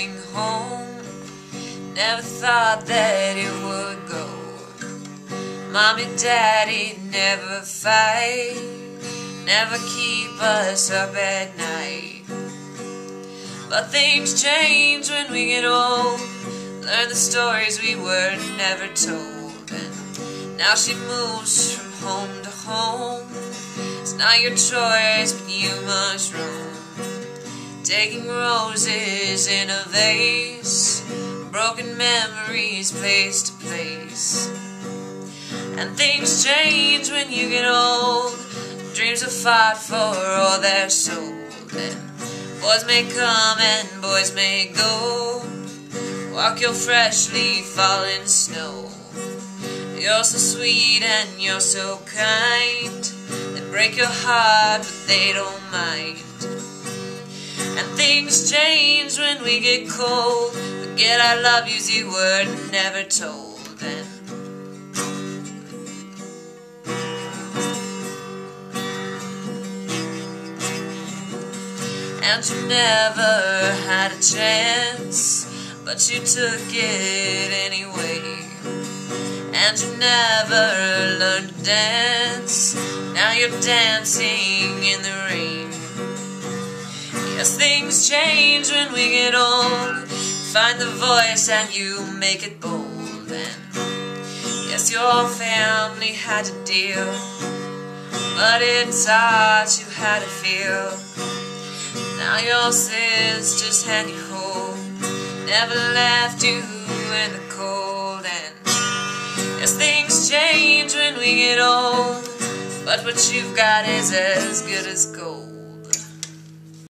coming home. Never thought that it would go. Mommy, daddy never fight, never keep us up at night. But things change when we get old. Learn the stories we were never told. And now she moves from home to home. It's not your choice, but you must roam. Taking roses in a vase, broken memories place to place. And things change when you get old. Dreams are fought for all they're sold. And boys may come and boys may go. Walk your freshly fallen snow. You're so sweet and you're so kind. They break your heart, but they don't mind. Things change when we get cold. Forget I love yous you were never told. And And you never had a chance, but you took it anyway. And you never learned to dance, now you're dancing in the rain. Yes, things change when we get old. Find the voice and you make it bold. And yes, your family had to deal, but it taught you how to feel. Now your sister's had you hold never left you in the cold. And yes, things change when we get old, but what you've got is as good as gold.